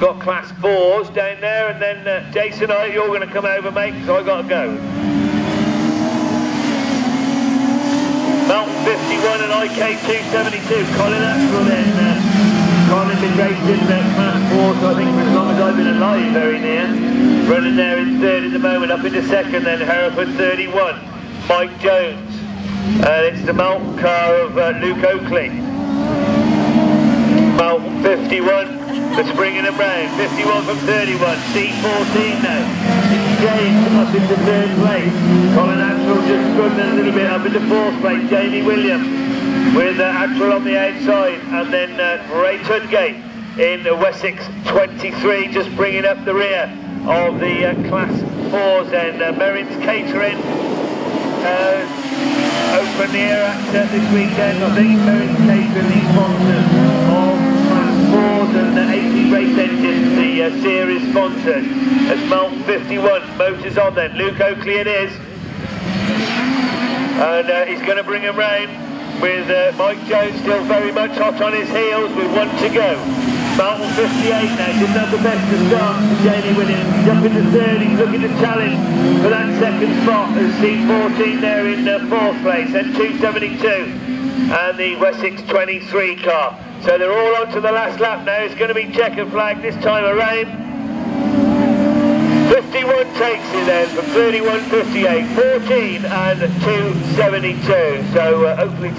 pause down there, and then uh, Jason, I, you're going to come over, mate, because i got to go. Mountain 51 and IK 272. Colin Axel then. Uh, Colin been racing uh, class 4, so I think for as long as I've been alive, very near. Running there in third at the moment, up into second then, Hereford 31. Mike Jones. And it's the mountain car of uh, Luke Oakley. Mountain 51 that's bringing him round. 51 from 31. C14 now. James up into third place. Colin Axel just struggling a little bit up into fourth place. Jamie Williams with uh, Axel on the outside. And then uh, Ray Tudgate in Wessex 23 just bringing up the rear of the uh, class 4s and uh, Merrin's Catering uh, open air actor this weekend. I think Merrin's Catering, the sponsors the 80 race engines, the uh, series sponsors. As Mountain 51 motors on then. Luke Oakley it is. And uh, he's going to bring him round with uh, Mike Jones still very much hot on his heels with one to go. Mountain 58 now, didn't have the best of start for Jamie Williams. Up into third, he's looking to challenge for that second spot. There's C14 there in uh, fourth place, and 272 and the Wessex 23 car. So they're all on to the last lap now. It's going to be checkered flag this time around. 51 takes it then from 31.58, 14 and 272. So uh, hopefully.